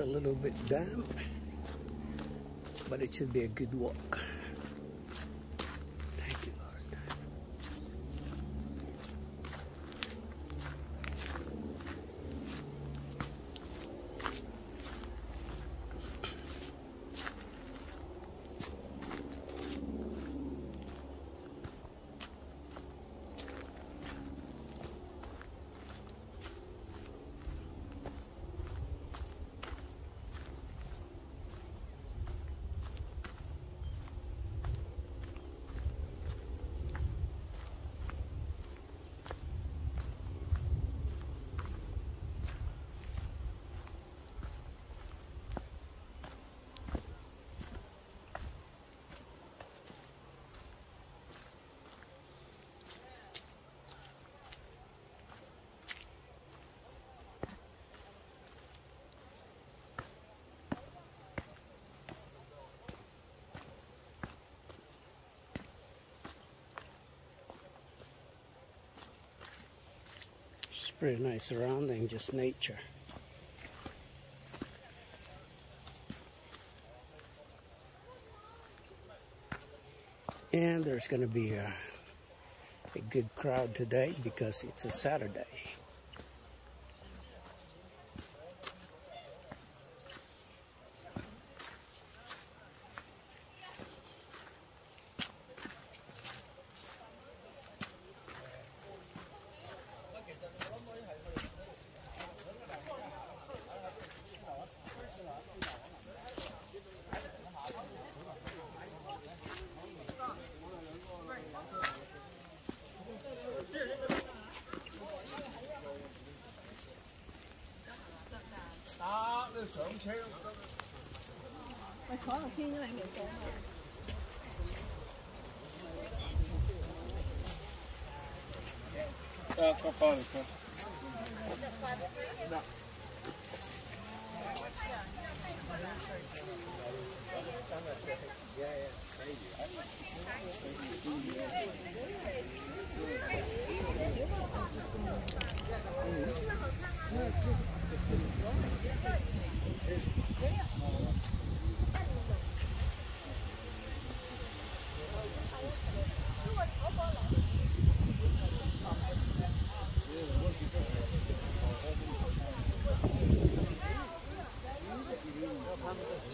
A little bit damp, but it should be a good walk. Thank you, Lord. It's pretty nice surrounding, just nature. And there's going to be a, a good crowd today because it's a Saturday. 好的，哥。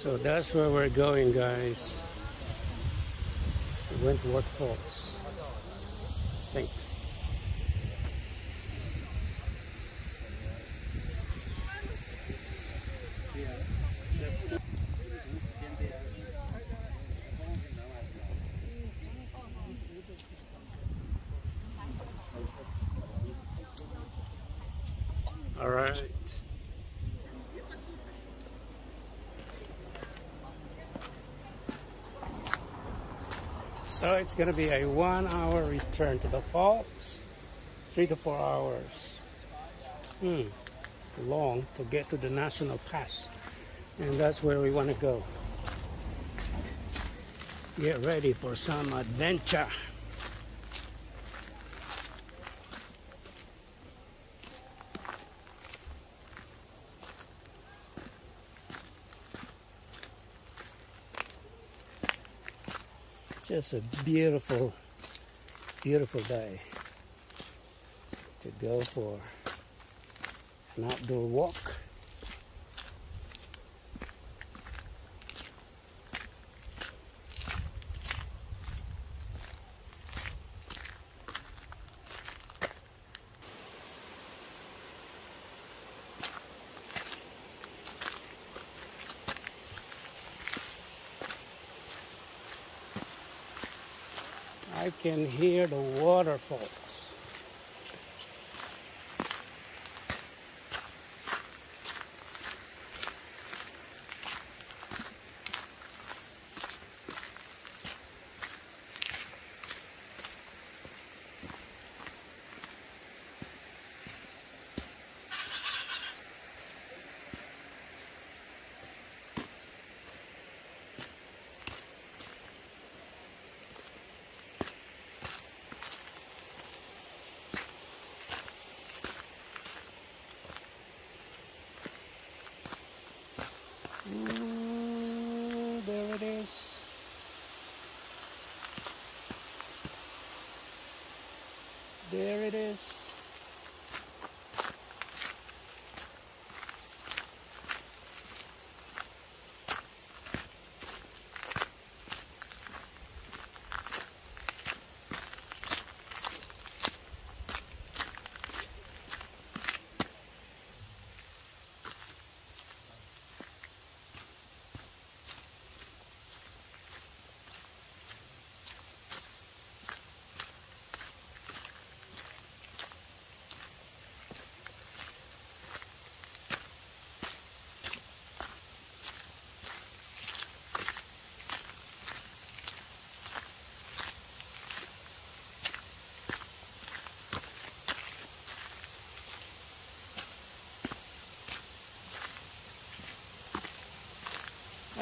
So that's where we're going, guys. Wentworth Falls. So it's going to be a one hour return to the falls, three to four hours. Hmm, long to get to the National Pass. And that's where we want to go. Get ready for some adventure. Just a beautiful, beautiful day to go for an outdoor walk. I can hear the waterfalls. There it is.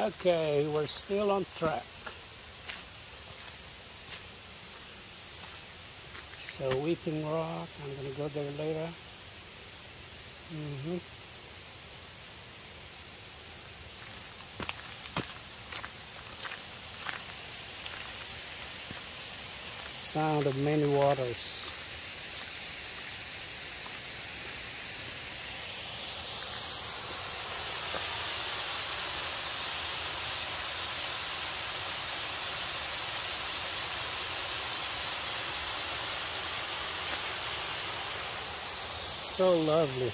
Okay, we're still on track. So Weeping Rock, I'm gonna go there later. Mm-hmm. Sound of many waters. So lovely.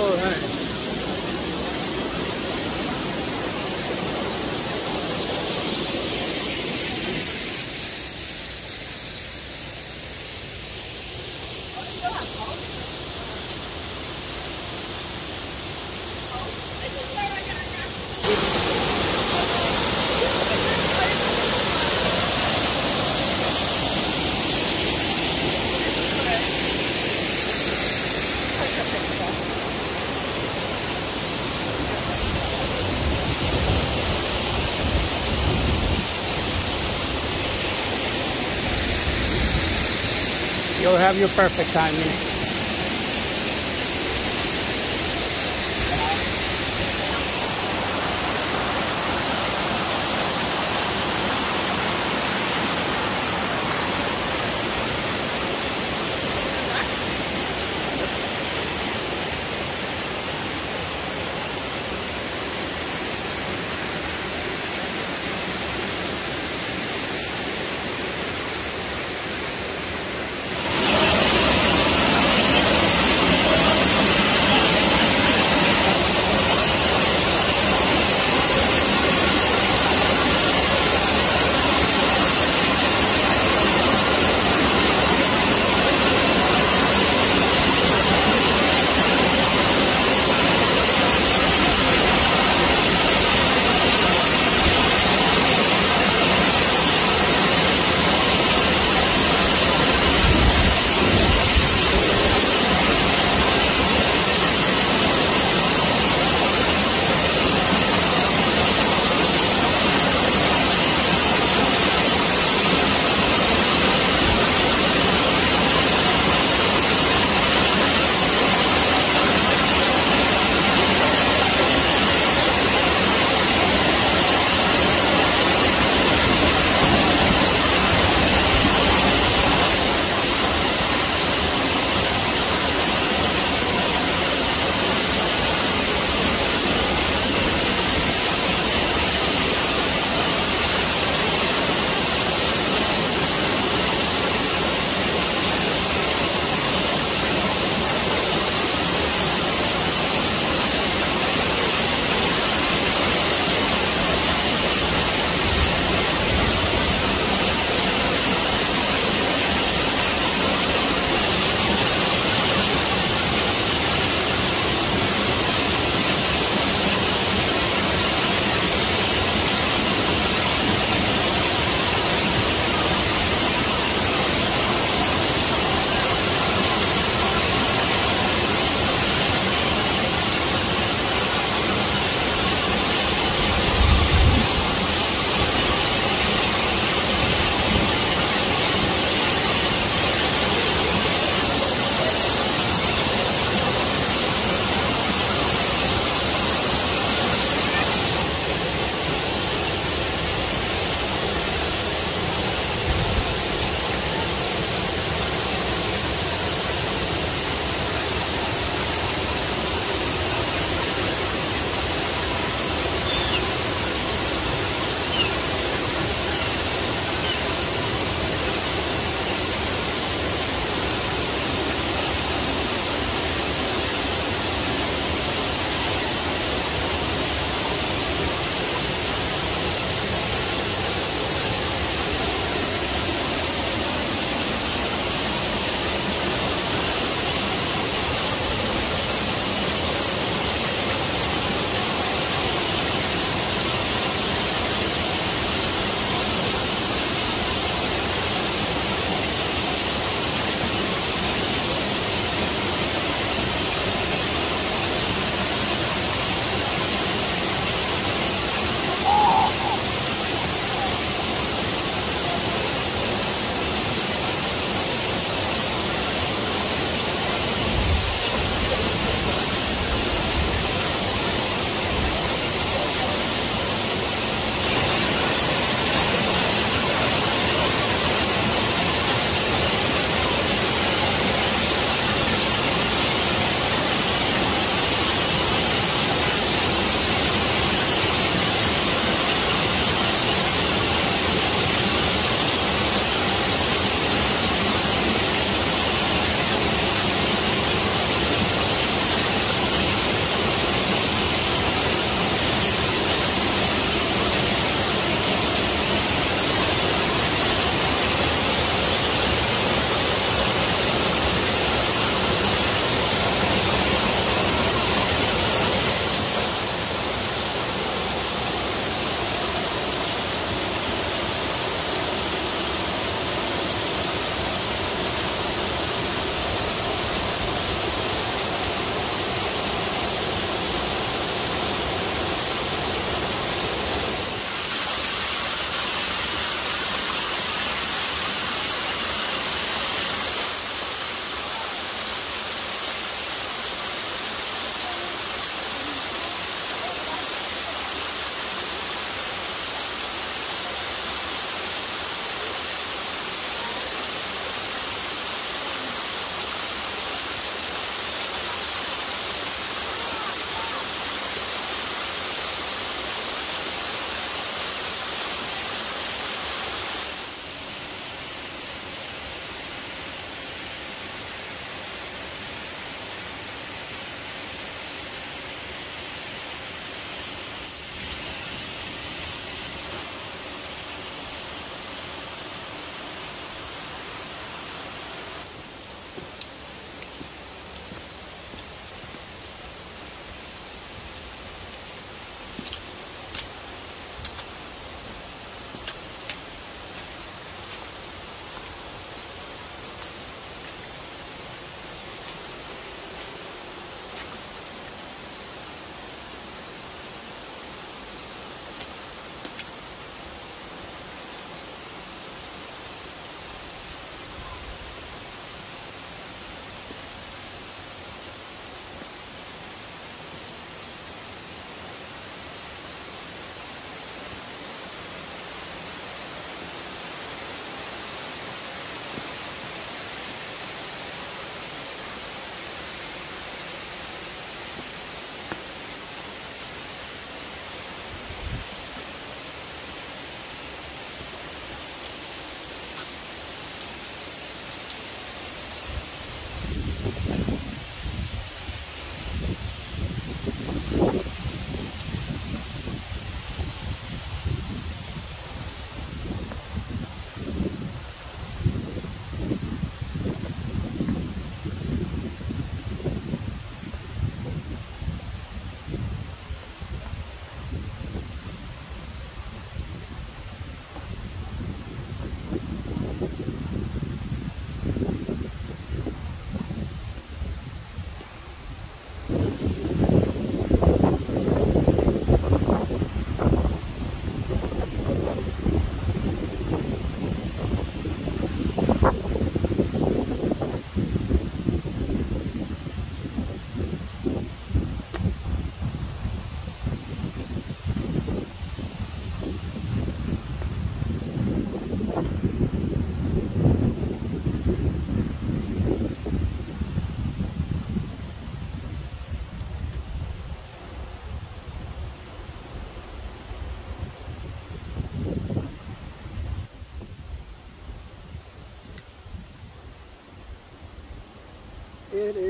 It's have your perfect timing.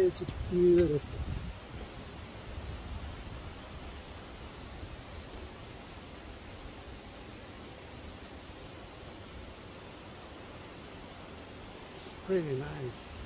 Is beautiful. It's pretty nice.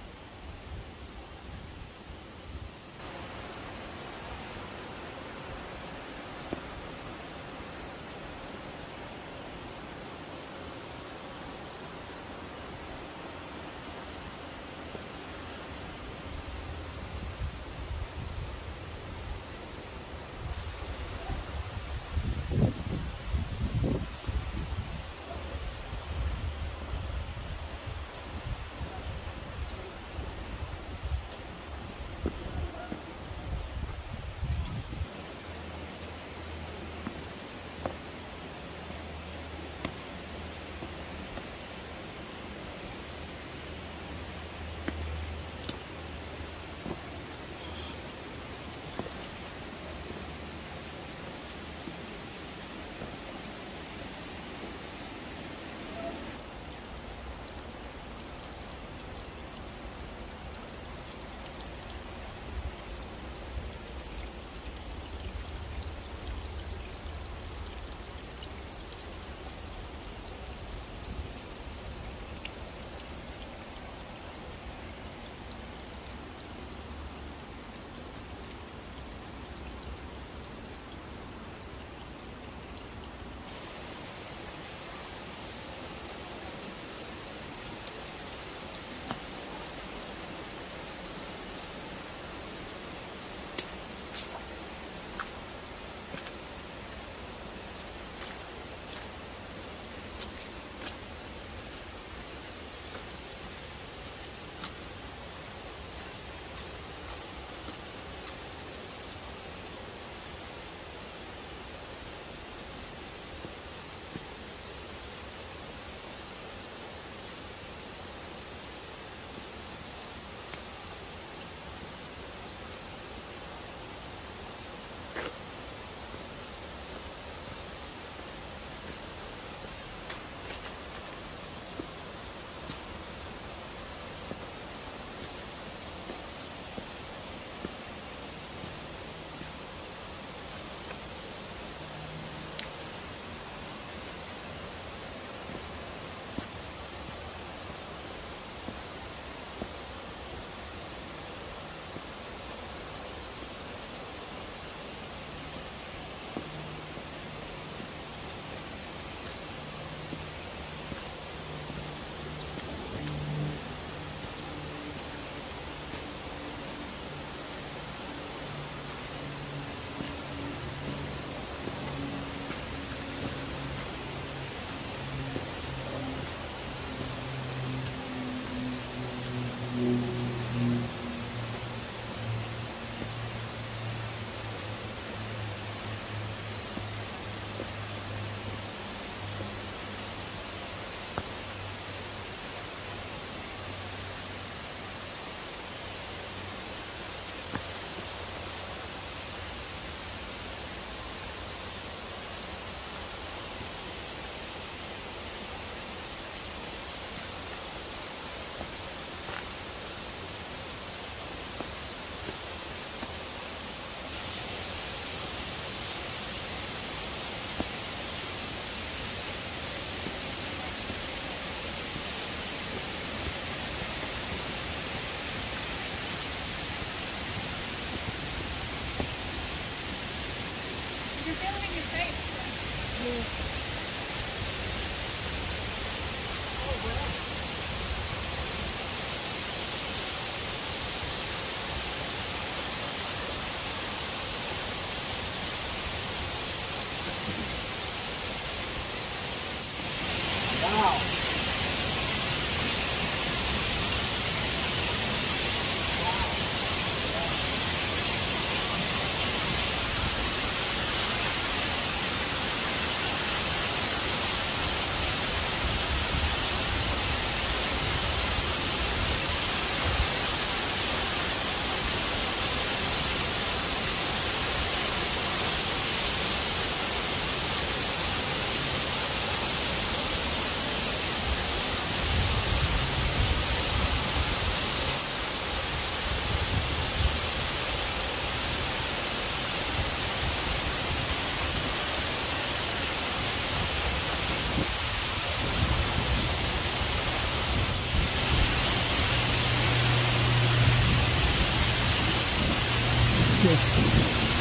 Christ.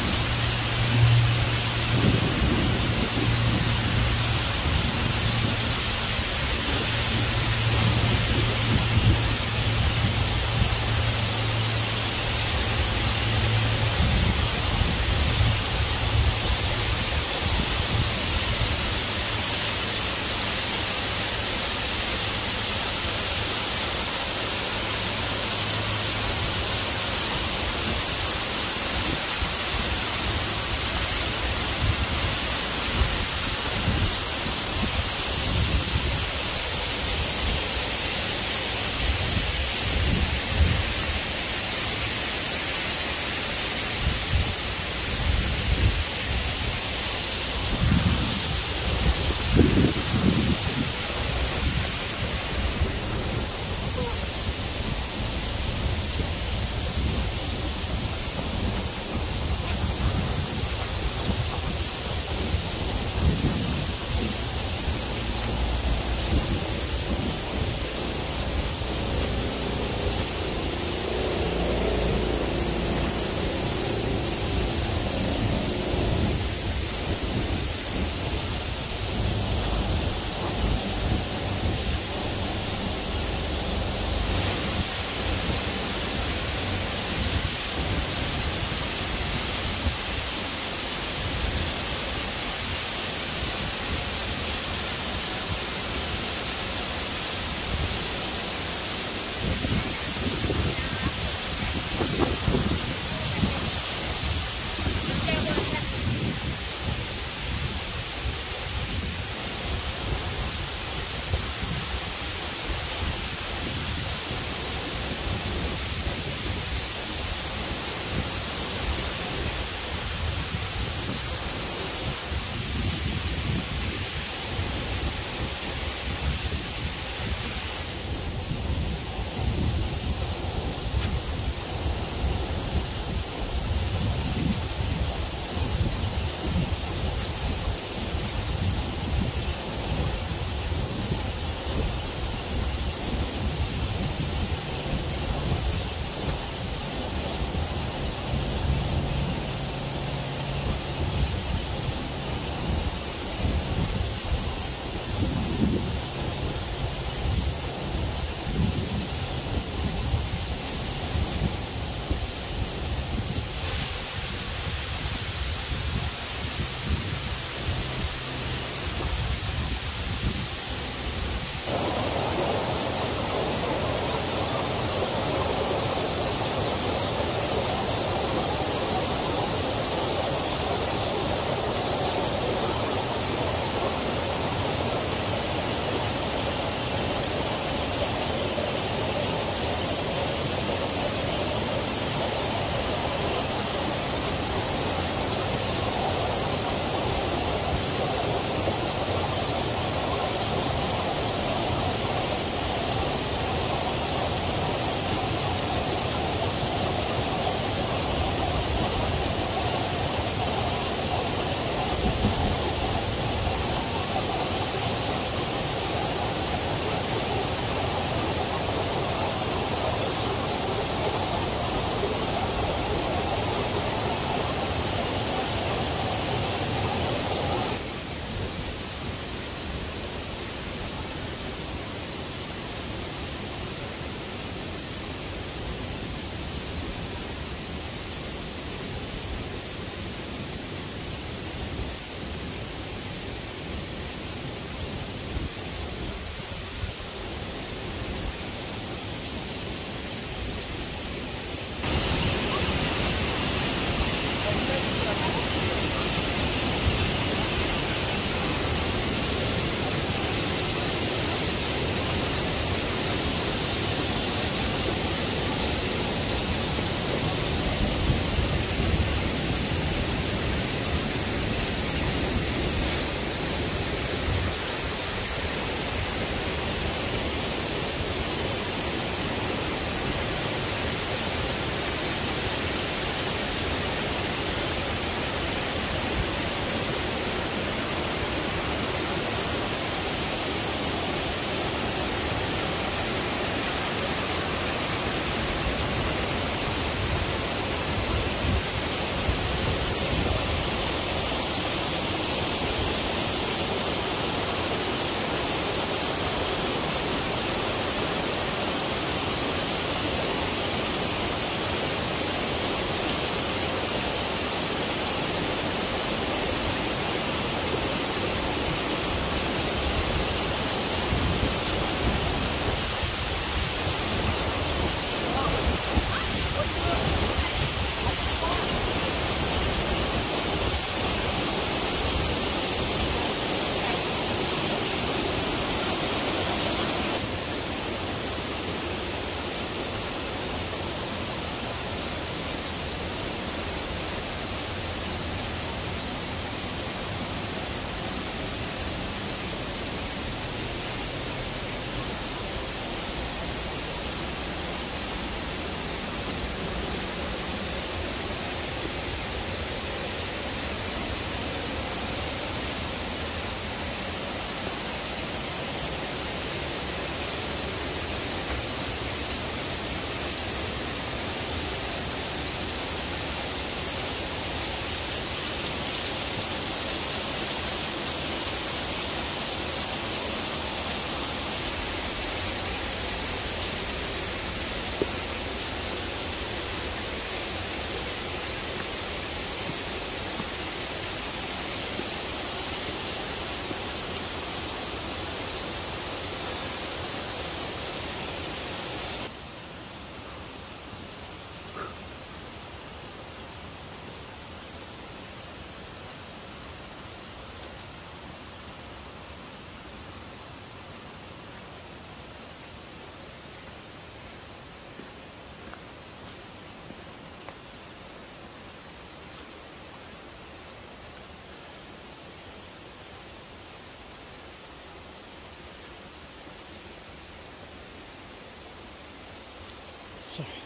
Sorry.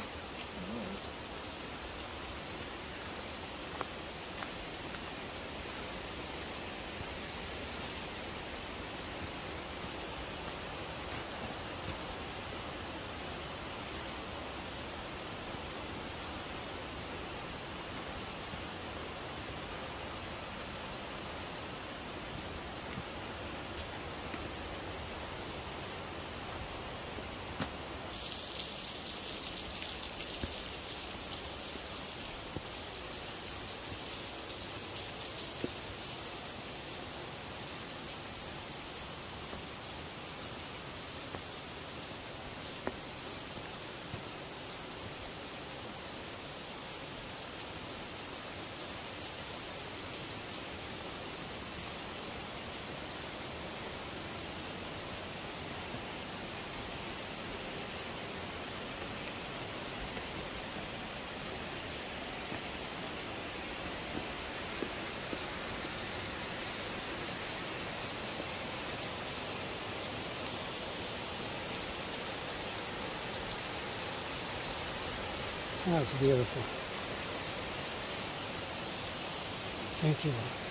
That's beautiful. Thank you.